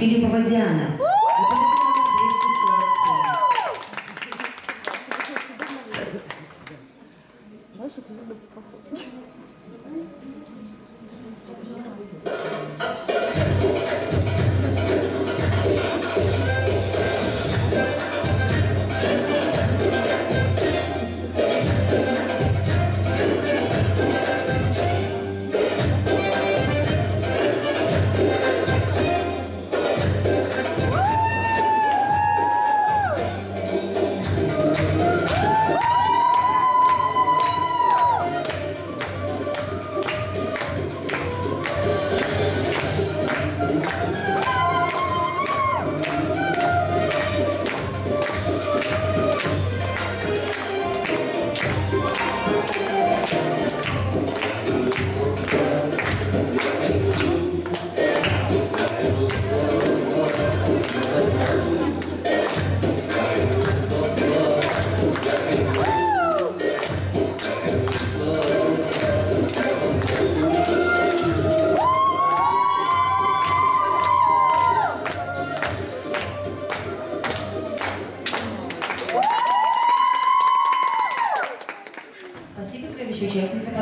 Филиппова Диана. Наша Спасибо. Следующая участница панели.